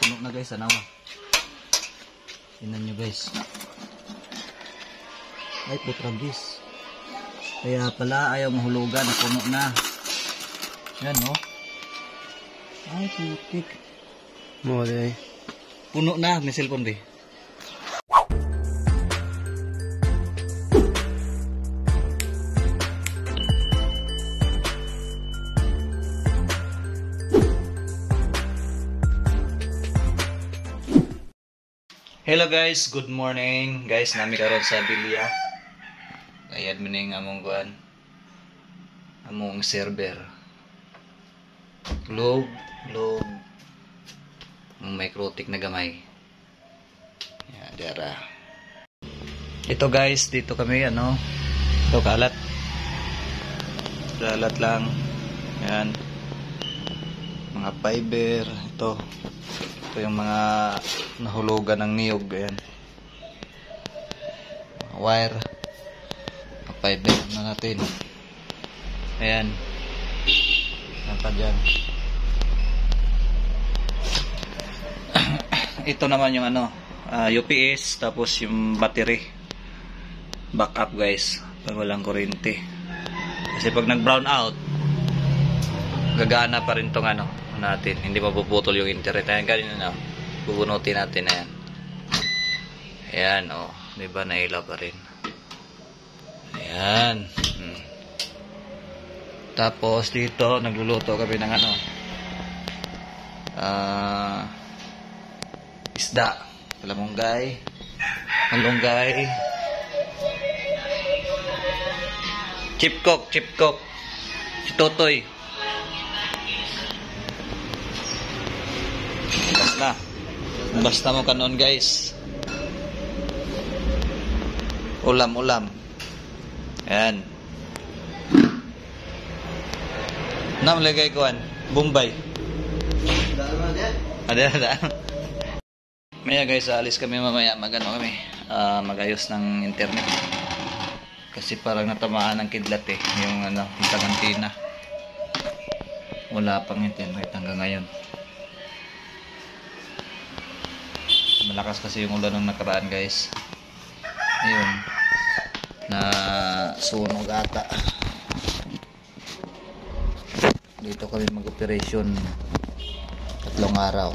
Puno na guys, ano? Tingnan nyo guys. Ay, putragis. Kaya pala ayaw mahulugan, puno na. Yan, no? Ay, putik. Mo day. Puno na, may cellphone be. Hello guys, good morning. Guys, nami karon sa Bilya. Kaya admin among kuan. Among server. Globe, globe. Microtik na gamay. Yan, dera. Ito guys, dito kami ano. Ito kalat. Kalat lang. Yan. Mga fiber. Ito. Ito yung mga nahulugan ng niyog. Ayan. Wire. Mga fiber na natin. Ayan. Yan pa dyan. Ito naman yung ano, ah, UPS tapos yung battery. Backup guys, pag walang kuryente. Kasi pag nag-brown out, gagana pa rin tong ano natin. Hindi mapuputol yung internet. Ayan kanina na. Bubunutin natin ayan. Ayan oh, 'di ba naila pa rin. Ayan. Hmm. Tapos dito nagluluto kami ng ano. Ah isda, kalamunggay, malunggay, chipkok, chipkok, si Totoy. Basta. Basta mo kanon guys. Ulam, ulam. Ayan. Namlagay ko an. Bombay. Ada, ada. Maya guys, alis kami mamaya. Magano kami. ah, magayos ng internet. Kasi parang natamaan ng kidlat eh. Yung ano, yung tagantina. Wala pang internet hanggang ngayon. Malakas kasi yung ulan nung nakaraan guys. Ayun. Na sunog ata. Dito kami mag-operation. Tatlong araw.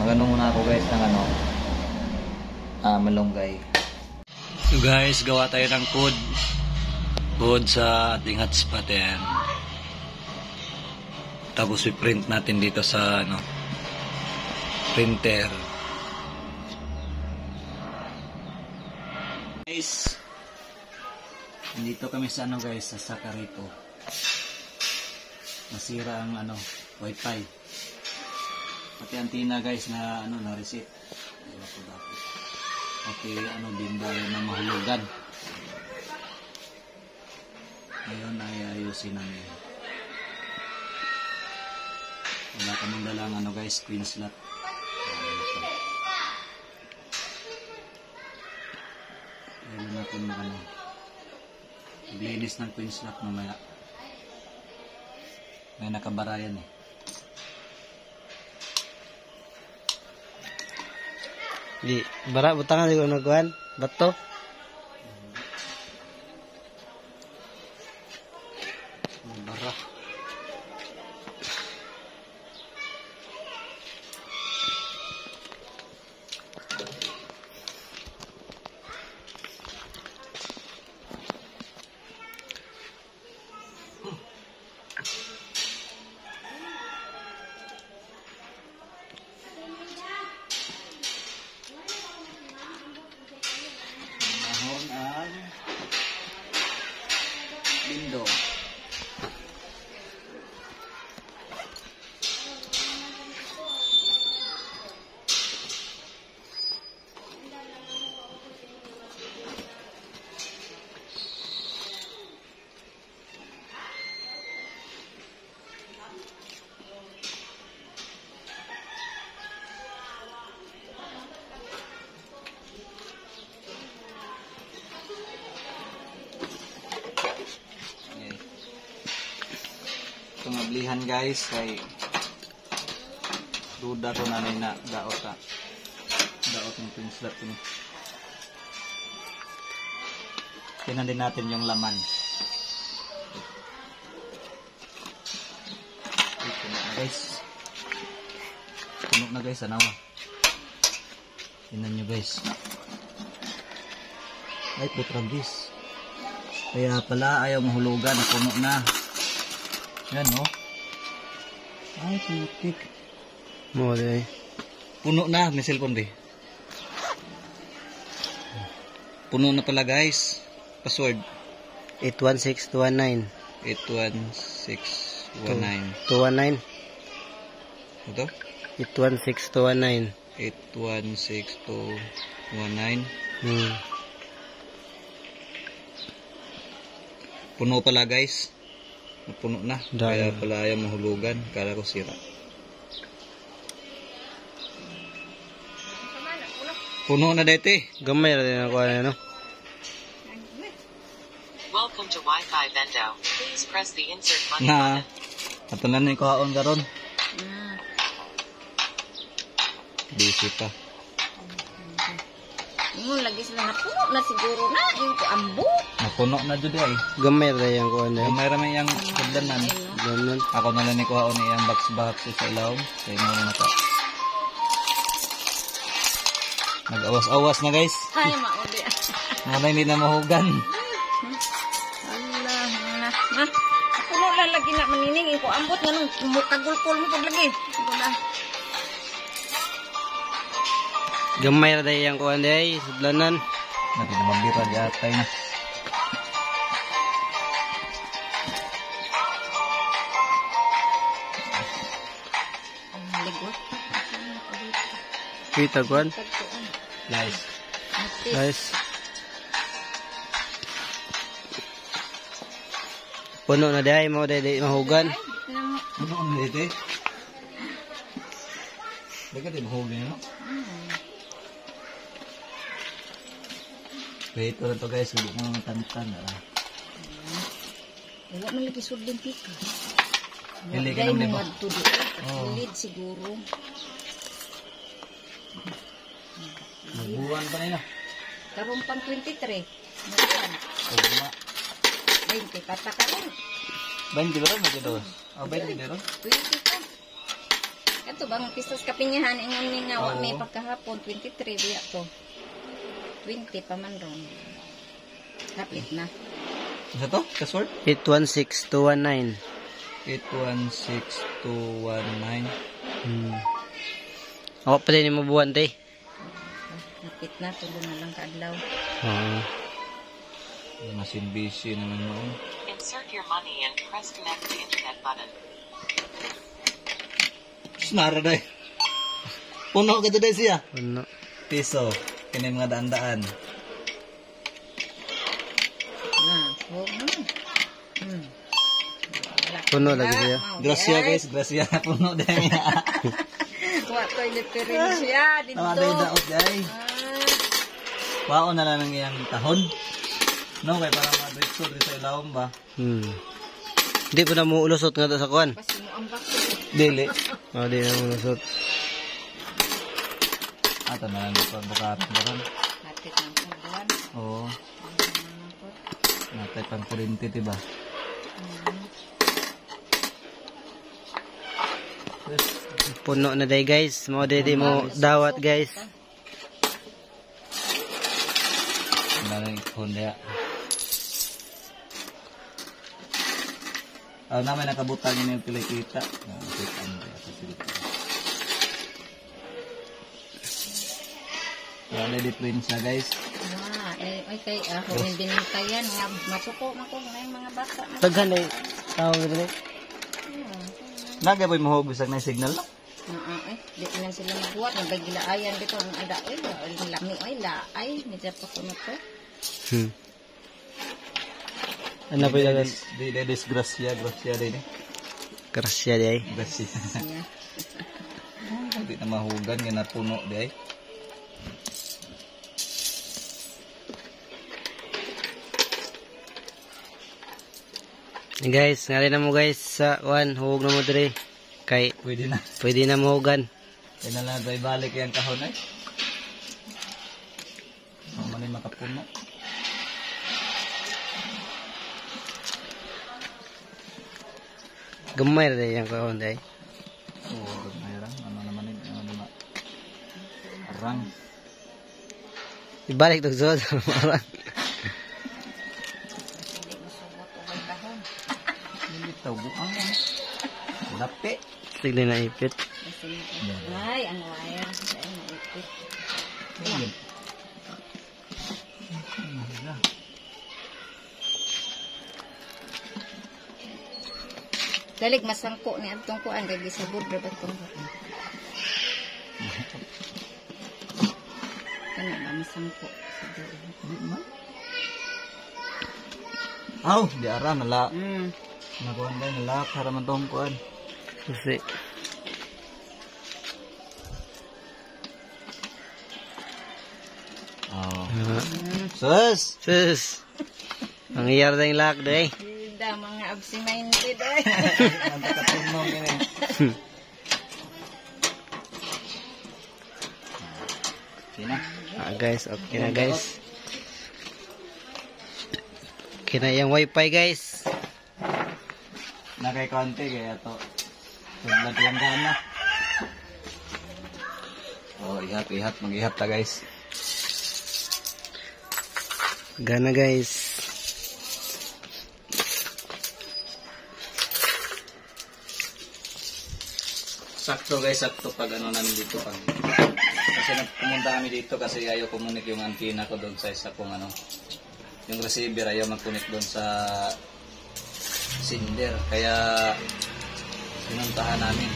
Magano muna ako guys ng ano. Ah, malunggay. So guys, gawa tayo ng code. Code sa ating hotspot yan. Tapos i-print natin dito sa ano printer. Guys, nandito kami sa ano guys, sa Sakarito. Nasira ang ano, wifi. Pati antina guys na ano na reset. Pati ano din daw na mahulugan. Ngayon ay ayusin namin. Wala kaming dalang ano guys, screen slot. Ayan na natin mag ano. Maglinis ng queen slot mamaya. May nakabarayan eh. Di, bara butangan ko nagkuhan. Bato. Lindo. Ito blihan guys kay Duda ko na na daot ka. Daot yung twin slot ko. Tingnan din natin yung laman. Puno na guys. Puno na guys, ano Tingnan nyo guys. Ay, putragis. Kaya pala ayaw mahulugan, puno na. Yan, no? Ay, putik. Mo day. Puno na, may cellphone be. Puno na pala guys. Password 816219. 81619. 219. Ito? 816219. 816219. Hmm. Puno pala guys. Puno na. Dahil- Kaya pala ayaw mahulugan. Kala ko sira. Puno na dete. Gamay ra din ako ano. Welcome to Wi-Fi Vendo. Please press the insert button. Na. Katunan ni kuhaon karon. Busy pa. Ingon lagi sila na puno na siguro na yung ambo. Napuno na jud ay. Gamay ra din ako ano. Kung mayroon may yang hagdanan. Ganun. Ako na lang ni kuhaon ni yang box box sa ilaw. Sa imo na ka. Nag-awas-awas na guys. Ay, mauli. Mga hindi na mahugan. Allah, na. Na. Puno lang lagi na manining. Iko ambot nga nung mukagulkol mo pag lagi. Iko Gamay ra din ako ano ay sudlanan. Natin na mabira di atay na. Ang. Kita kuan. Nice. Guys. Puno na day mo day day mahugan. Ano ang lite? Baga di mahugan no? Wait, ito to guys. Subok mo mga tantan. Ah. Wala man lagi sudin pika. Pili ka naman, di mo ba? madto di. Oo. Lead siguro. Nagbuwan pa nila. Karoon pang 23. Nakuan. Pagma. 20. Patakaroon. 20 ba rin? Magkita Oh, 20 ba rin? 20 ka. Ito bang pistos kapinyahan ingon ni nga Oo. may pagkahapon 23 biya to. 20 pa man ron. Kapit na. Isa to? Password? 816219. 816219. Hmm. Ako pa din mo buwan day. Kapit na tulo na lang kaadlaw. Oo. Masin busy naman mo. Insert your money and press connect the internet button. Snara day. Puno ka dyan siya. Puno. Piso. Kini mga daan-daan. Na, huwag mo. Hmm. Puno lagi siya. Oh, Gracia guys, gracia. Puno din niya. Wa toilet rin siya dito. Tama tayo daot. Ah, Wao na lang ang iyang tahon. No, kay para madritso dito sa ilawom ba? Hmm. Di pa na mo ulusot nga sa bakit. Dili. Oh, di na mo ulusot. Ato na lang dito bukatan ba ron? Kapit ng pubuan. Oo. Natay pang kurinti, diba? Yes. Puno na day guys. Mo di mo dawat guys. Wala lang ikon niya. Ah, namin nakabutang yun yung pilikita. Ah, kita mo kaya sa silita. Wala di prince na guys. Ah, eh, ay kay ako uh, hindi nang kayan nga masuko na ko na yung mga bata na. Taghan day. Tawag ko day. Nagay po mahog bisag na signal no? Ah, ah, eh, di na sila magbuhat, nagagilaayan dito ang ada, ay, ang lami, ay, laay, medyo pa ko na to. Hmm. Ano pa yung Di di disgrasya, grasya din eh. Krasya day. Grasya. Yeah. Di na mahugan nga napuno di ay. Hey guys, nga na mo guys sa kuan. Huwag na mo dire. Kay Pwede na. pwede na mo hugan. Kaya na lang balik yung kahon eh. Ang mali makapuno. Gamay ra yung kahon day. Oo, oh, mayroon. Ano naman yun? Ano naman? Arang. Ibalik to sa marang. Lapi. Sige na ipit. Ay, ang wire. Ay, maipit. Ayun. Dalig masangko ni Antong kuan kay gisabod ra ba tong. Ano ba masangko? Aw, di ara nala. Mm. Nakuha tayo nala para man tong kuan. Kasi. Oh. Uh, Sus! sus. Ang iyar na yung lock day. Da mga absent-minded ay. Ang katunong yun eh. Sina? Ah, guys, okay na guys. Okay na yung wifi guys. Na kay konti kaya to. Sudlad yan ka na. Oh, ihat, ihat. Mag-ihat ta guys. Gana guys. Sakto guys, sakto pag ano namin dito pag kasi nagpumunta kami dito kasi ayaw kumunik yung antenna ko doon sa isa kong ano yung receiver ayaw mag-connect doon sa sender kaya sinuntahan namin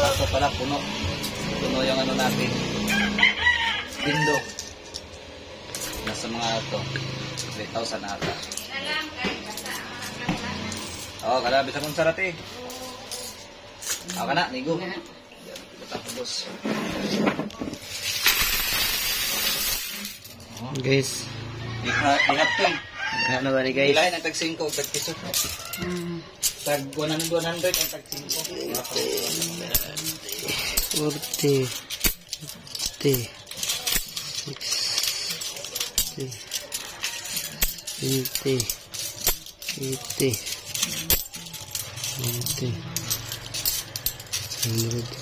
Sakto pala puno puno yung ano natin bindo nasa mga to 3,000 ata Oh, kada bisa kong sarate. Ako ka na, nigo. Tapos. Guys. Ihat, ihat to. Gana ba ni guys? Ilahin ang tag 5 o tag 10. Mm. Tag 100, 100 ang tag 5. 40. 50. 60. 20. 20. 20. 100.